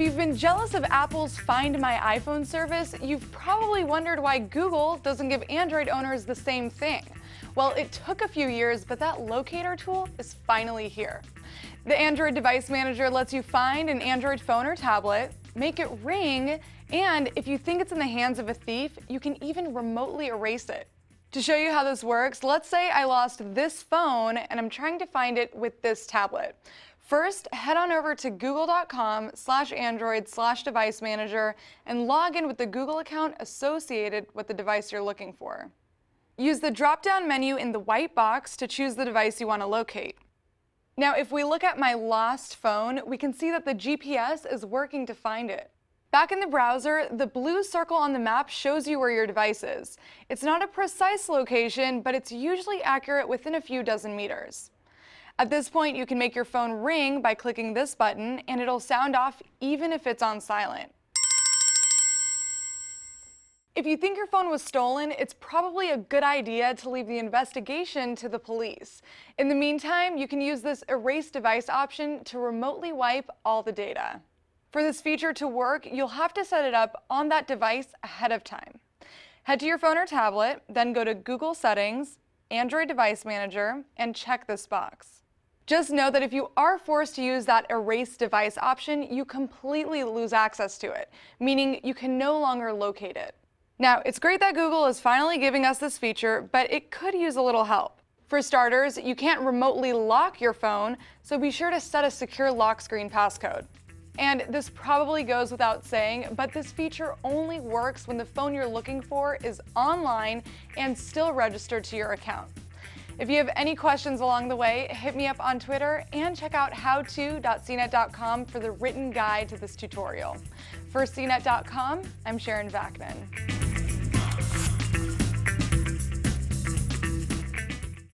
you've been jealous of Apple's Find My iPhone service, you've probably wondered why Google doesn't give Android owners the same thing. Well, it took a few years, but that locator tool is finally here. The Android Device Manager lets you find an Android phone or tablet, make it ring, and if you think it's in the hands of a thief, you can even remotely erase it. To show you how this works, let's say I lost this phone and I'm trying to find it with this tablet. First, head on over to google.com slash android slash device manager and log in with the Google account associated with the device you're looking for. Use the drop-down menu in the white box to choose the device you want to locate. Now, if we look at my lost phone, we can see that the GPS is working to find it. Back in the browser, the blue circle on the map shows you where your device is. It's not a precise location, but it's usually accurate within a few dozen meters. At this point, you can make your phone ring by clicking this button, and it'll sound off even if it's on silent. If you think your phone was stolen, it's probably a good idea to leave the investigation to the police. In the meantime, you can use this erase device option to remotely wipe all the data. For this feature to work, you'll have to set it up on that device ahead of time. Head to your phone or tablet, then go to Google Settings, Android Device Manager, and check this box. Just know that if you are forced to use that erase device option, you completely lose access to it, meaning you can no longer locate it. Now, it's great that Google is finally giving us this feature, but it could use a little help. For starters, you can't remotely lock your phone, so be sure to set a secure lock screen passcode. And this probably goes without saying, but this feature only works when the phone you're looking for is online and still registered to your account. If you have any questions along the way, hit me up on Twitter and check out howto.cnet.com for the written guide to this tutorial. For CNET.com, I'm Sharon Vaknin.